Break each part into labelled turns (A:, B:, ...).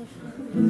A: Beautiful.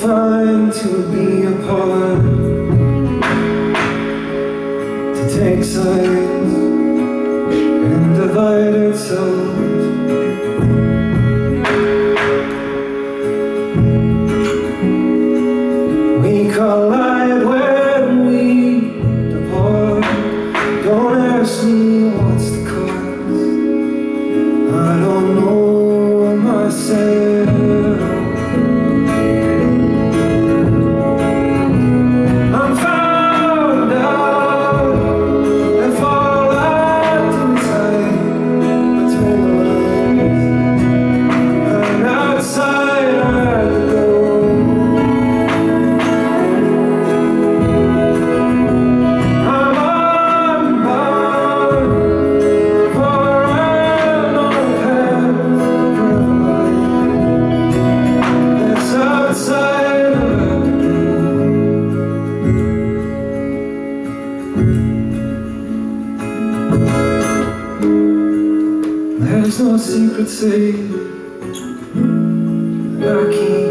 A: fine to be apart. To take sides and divide itself There's no secret safe that I can't